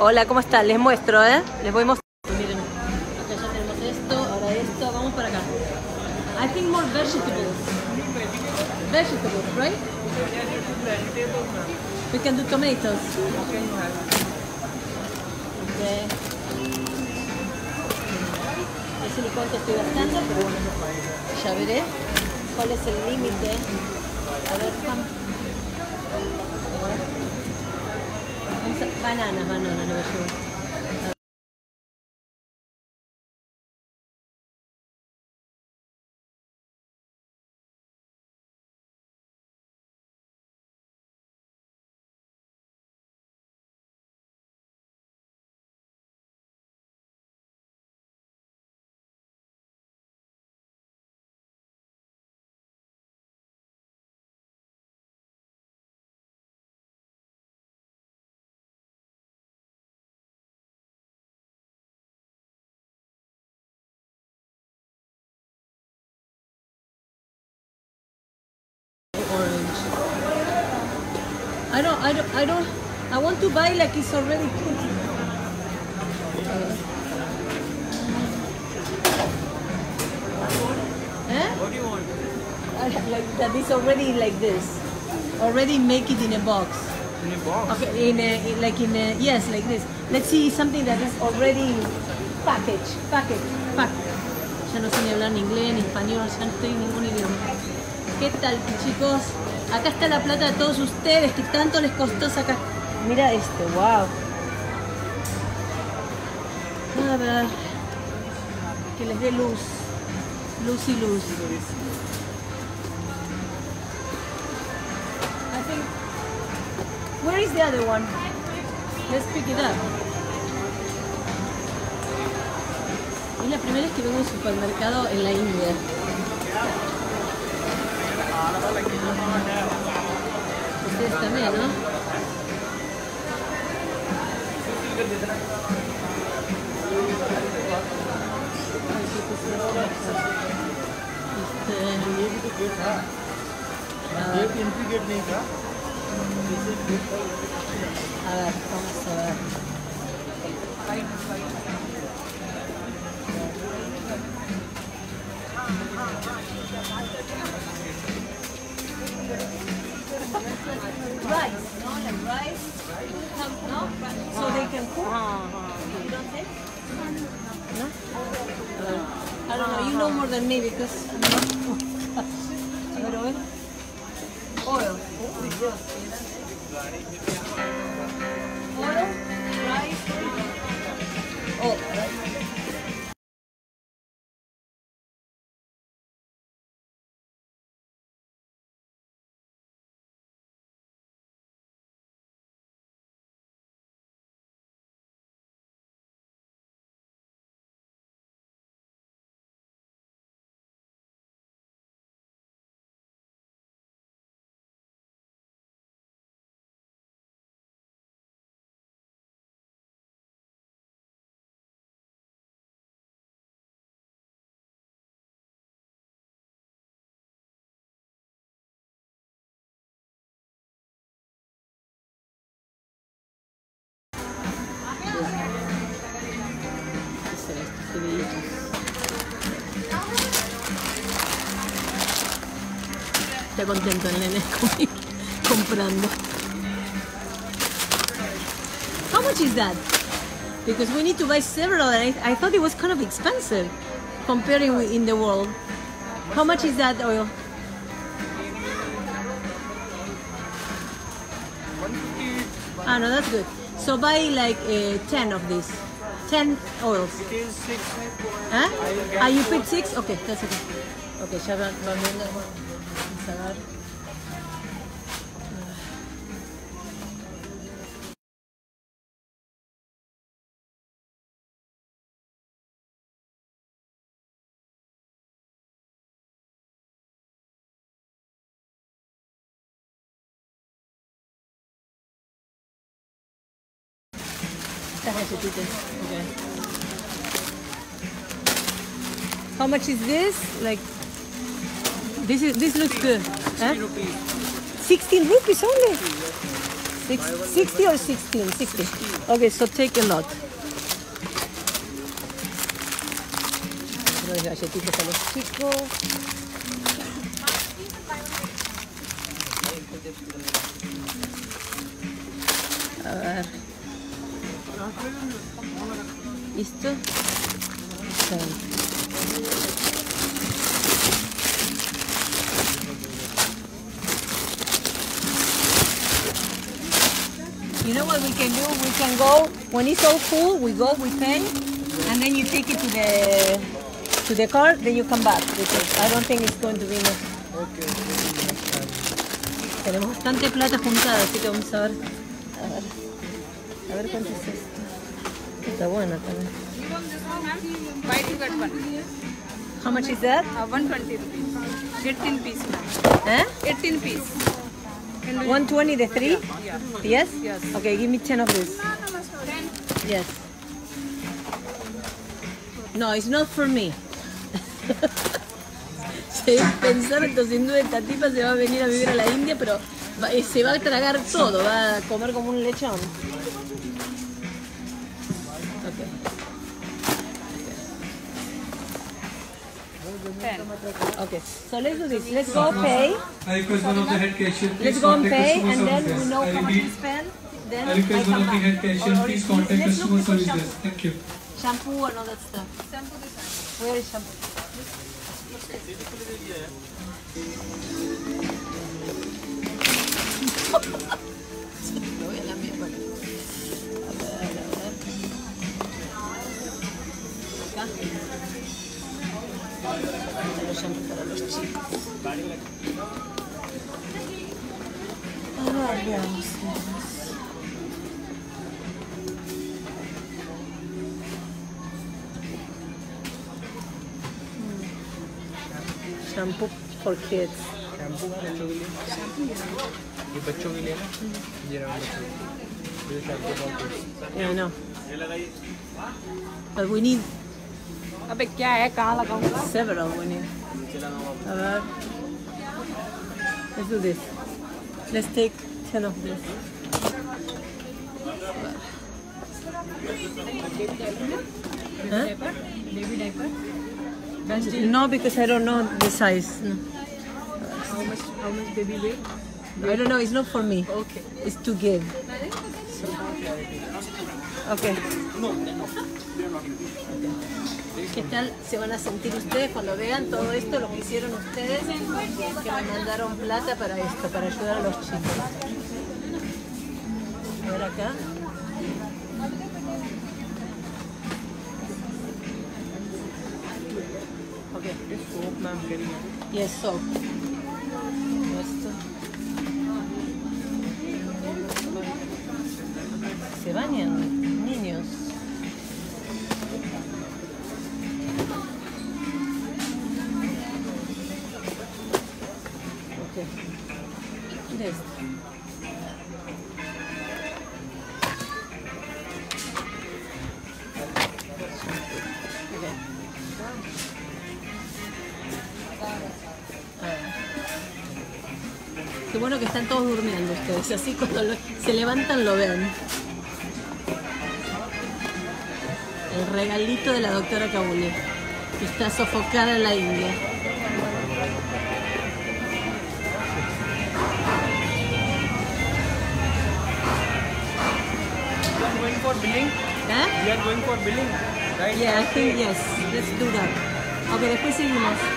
Hola, ¿cómo están? Les muestro, ¿eh? Les voy mostrando. Miren, acá ya tenemos esto, ahora esto, vamos para acá. I think more vegetables. Vegetables, right? We can do tomatoes. Okay. Es licor que estoy gastando, pero bueno, ya veré cuál es el límite. A ver. Vamos a- Bananas, bananas, no me. I don't, I don't, I don't, I want to buy like it's already cooked. Eh? What do you want? I like that is already like this. Already make it in a box. In a box? Okay, in a, in- like in a, yes, like this. Let's see something that is already packaged, packaged, packed. Ya no sé ni hablar ni inglés ni español, ya no estoy en ningún idioma. ¿Qué tal, chicos? Acá está la plata de todos ustedes, que tanto les costó sacar. Mira este, wow. A ver, que les dé luz, luz y luz. Where is the other one? Let's pick it up. Es la primera vez que vengo a un supermercado en la India. System, no? तो gate था you know more than me because... A ver. Oil. Dios, Oil, rice. Oh, ¿Qué Está contento el nene comprando. How much is that? Because we need to buy several and I, I thought it was kind of expensive comparing with in the world. How much is that oil? 150 Ah, no, that's good. So buy like uh, 10 of these. 10 oils. it is six ¿Eh? Ah, you pick six? Okay, that's okay. Okay, ya van viendo. Vamos a ver. Estas. Okay. How much is this? Like this is this looks good. Huh? 16 rupees only. Six, 60 or 16? 60. Okay, so take a lot. A los chicos. A ver. ¿Listo? Ok. You know what we can do? We can go when it's all full. We go, we pay, and then you take it to the to the car. Then you come back I don't think it's going to be enough. Okay. Tenemos bastante plata juntada, así que vamos a ver. A ver, a ver cuánto es esto. Está buena también. You want this one, ma'am? Buy two get one. How much is that? Uh, 120 rupees. 18 piece. Eh? 18 piece. Can we- 120 the three? Yes? Yes. Okay, give me 10 of this. 10. Yes. No, it's not for me. Se entonces sin duda esta tipa se va a venir a vivir a la India, pero va- eh, se va a tragar todo, va a comer como un lechón. Okay. 10. Okay, so let's do this. Let's go pay. I request one of the head cashier, Let's go and pay, and then we know how much repeat, we spend. Then I request one come of the head back. cashier, Or- or please let's contact look customer for service shampoo. desk. Thank you. Shampoo and all that stuff. Shampoo this one. Where is shampoo? Me Shampoo for kids. Shampoo बच्चों के लिए ये बच्चों के लिए ना ये रहा बच्चों के लिए ये शैम्पू बहुत Yeah, I know. But we need अबे क्या है कहाँ लगाऊँगा several. We need. Let's do this. Let's take 10 of this. Huh? Baby diaper No, because I don't know the size. No. How much how much baby weight I don't know, it's not for me. Okay. It's to give. Okay. ¿Qué tal se van a sentir ustedes cuando vean todo esto, lo que hicieron ustedes, que me mandaron plata para esto, para ayudar a los chicos? A ver acá. Okay. Yes, soap. Qué bueno que están todos durmiendo ustedes, así cuando lo- se levantan lo ven. El regalito de la doctora Kabuli, que está sofocada en la India. You are going for billing? ¿Eh? You are going for billing, right? Yeah, I think yes. Let's do that. Ok, después seguimos.